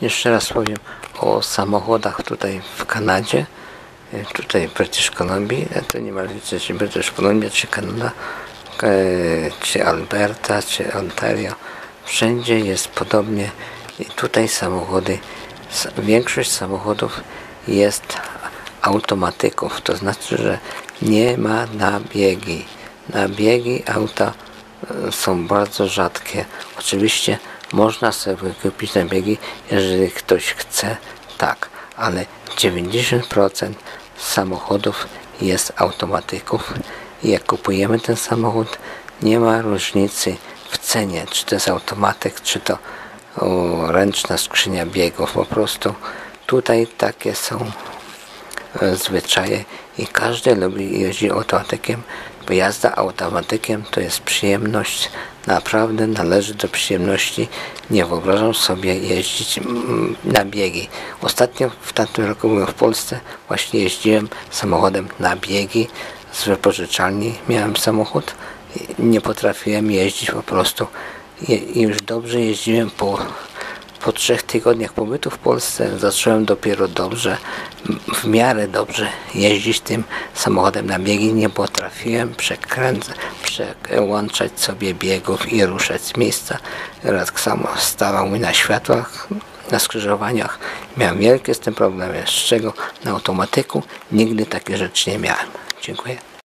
Jeszcze raz powiem o samochodach tutaj w Kanadzie, e, tutaj w British Columbia, e, to nie ma różnicy czy British Columbia, czy Kanada, e, czy Alberta, czy Ontario. Wszędzie jest podobnie i tutaj samochody, większość samochodów jest automatyków, to znaczy, że nie ma nabiegi. Nabiegi auta są bardzo rzadkie. Oczywiście można sobie kupić nabiegi, jeżeli ktoś chce, tak, ale 90% samochodów jest automatyków i jak kupujemy ten samochód, nie ma różnicy w cenie, czy to jest automatyk, czy to o, ręczna skrzynia biegów. Po prostu tutaj takie są zwyczaje i każdy lubi jeździć automatykiem, bo jazda automatykiem to jest przyjemność, naprawdę należy do przyjemności. Nie wyobrażam sobie jeździć mm, na biegi. Ostatnio w tamtym roku byłem w Polsce, właśnie jeździłem samochodem na biegi z wypożyczalni, miałem samochód, nie potrafiłem jeździć po prostu i już dobrze jeździłem po po trzech tygodniach pobytu w Polsce zacząłem dopiero dobrze, w miarę dobrze jeździć tym samochodem na biegi. Nie potrafiłem przełączać sobie biegów i ruszać z miejsca. Tak samo stawał mi na światłach, na skrzyżowaniach. Miałem wielkie z tym problemy, z czego na automatyku nigdy takie rzeczy nie miałem. Dziękuję.